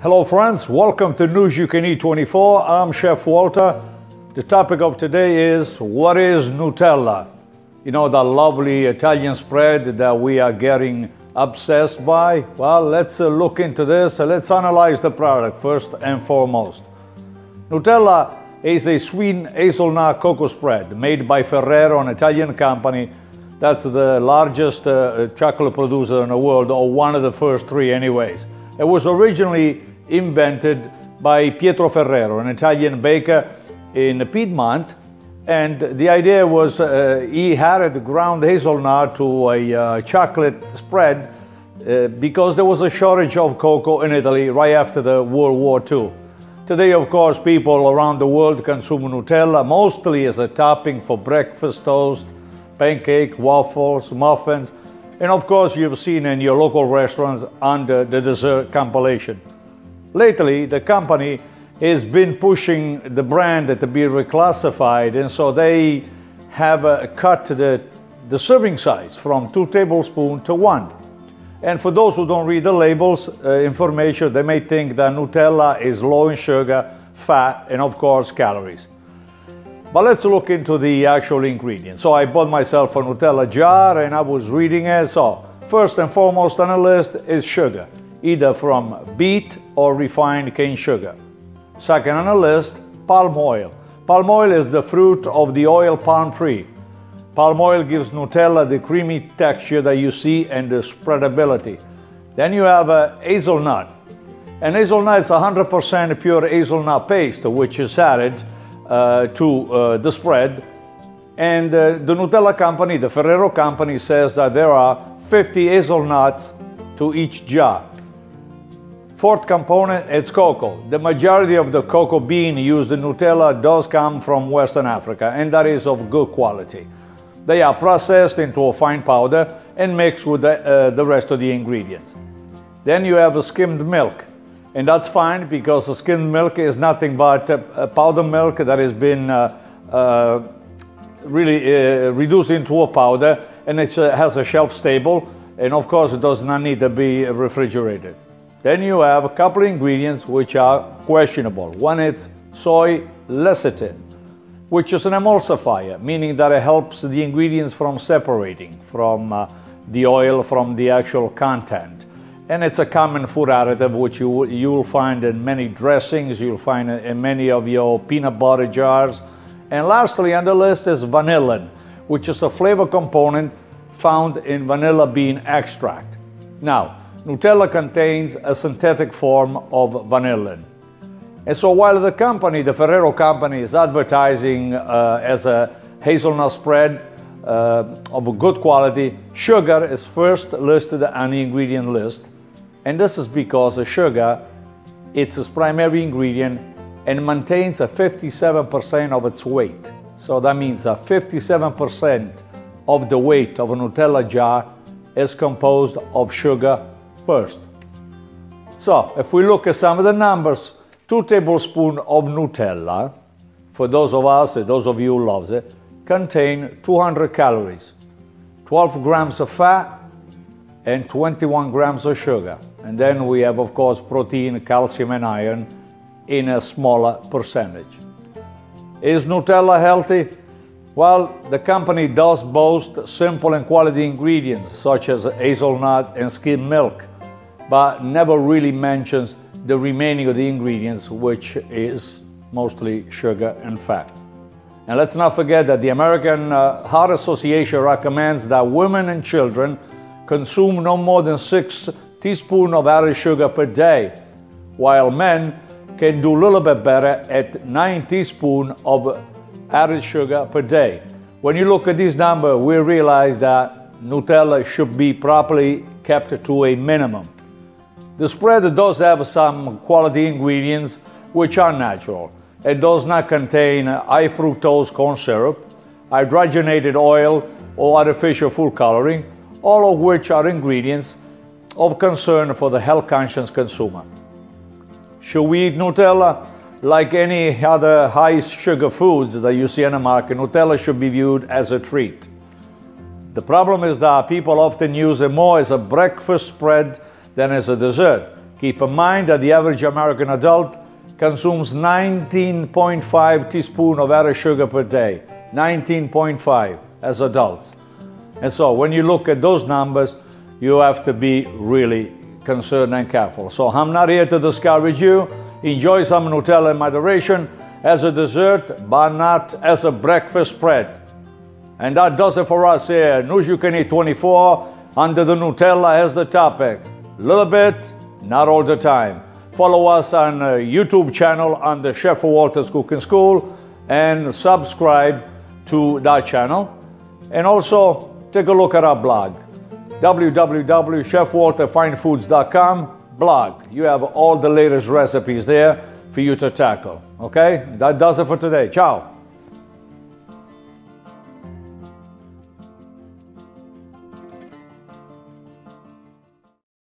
Hello, friends. Welcome to News You Can Eat 24. I'm Chef Walter. The topic of today is what is Nutella? You know, the lovely Italian spread that we are getting obsessed by? Well, let's uh, look into this. let's analyze the product first and foremost. Nutella is a sweet hazelnut cocoa spread made by Ferrero, an Italian company that's the largest uh, chocolate producer in the world, or one of the first three, anyways. It was originally invented by Pietro Ferrero, an Italian baker in Piedmont. And the idea was uh, he added ground hazelnut to a uh, chocolate spread uh, because there was a shortage of cocoa in Italy right after the World War II. Today, of course, people around the world consume Nutella mostly as a topping for breakfast toast, pancake, waffles, muffins, and of course, you've seen in your local restaurants under the dessert compilation. Lately, the company has been pushing the brand that to be reclassified, and so they have uh, cut the, the serving size from two tablespoons to one. And for those who don't read the labels, uh, information, they may think that Nutella is low in sugar, fat, and of course, calories. But let's look into the actual ingredients. So I bought myself a Nutella jar and I was reading it. So first and foremost on the list is sugar either from beet or refined cane sugar. Second on the list, palm oil. Palm oil is the fruit of the oil palm tree. Palm oil gives Nutella the creamy texture that you see and the spreadability. Then you have a hazelnut. And hazelnut is 100% pure hazelnut paste, which is added to uh, the spread. And uh, the Nutella company, the Ferrero company, says that there are 50 hazelnuts to each jar. Fourth component, it's cocoa. The majority of the cocoa bean used in Nutella does come from Western Africa, and that is of good quality. They are processed into a fine powder and mixed with the, uh, the rest of the ingredients. Then you have skimmed milk, and that's fine because skimmed milk is nothing but uh, powder milk that has been uh, uh really reduced into a powder, and it has a shelf stable, and of course it does not need to be refrigerated. Then you have a couple of ingredients which are questionable. One is soy lecithin, which is an emulsifier, meaning that it helps the ingredients from separating from uh, the oil from the actual content. And it's a common food additive which you, you will find in many dressings, you'll find in many of your peanut butter jars. And lastly on the list is vanillin, which is a flavor component found in vanilla bean extract. Now, Nutella contains a synthetic form of vanillin. And so while the company, the Ferrero company, is advertising uh, as a hazelnut spread uh, of good quality, sugar is first listed on the ingredient list. And this is because the sugar, it's its primary ingredient and maintains a 57% of its weight. So that means that 57% of the weight of a Nutella jar is composed of sugar first. So if we look at some of the numbers, two tablespoons of Nutella, for those of us, those of you who loves it, contain 200 calories, 12 grams of fat, and 21 grams of sugar. And then we have, of course, protein, calcium, and iron in a smaller percentage. Is Nutella healthy? Well, the company does boast simple and quality ingredients such as hazelnut and skim milk but never really mentions the remaining of the ingredients, which is mostly sugar and fat. And let's not forget that the American uh, Heart Association recommends that women and children consume no more than six teaspoons of added sugar per day, while men can do a little bit better at nine teaspoons of added sugar per day. When you look at this number, we realize that Nutella should be properly kept to a minimum. The spread does have some quality ingredients which are natural. It does not contain high fructose corn syrup, hydrogenated oil, or artificial food coloring, all of which are ingredients of concern for the health conscious consumer. Should we eat Nutella? Like any other high sugar foods that you see in the market, Nutella should be viewed as a treat. The problem is that people often use it more as a breakfast spread than as a dessert. Keep in mind that the average American adult consumes 19.5 teaspoons of added sugar per day. 19.5 as adults. And so when you look at those numbers, you have to be really concerned and careful. So I'm not here to discourage you. Enjoy some Nutella in moderation as a dessert, but not as a breakfast spread. And that does it for us here. Eat 24 under the Nutella as the topic. Little bit, not all the time. Follow us on uh, YouTube channel on the Chef Walter's Cooking School and subscribe to that channel. And also take a look at our blog, www.chefwalterfinefoods.com blog. You have all the latest recipes there for you to tackle. Okay? That does it for today. Ciao.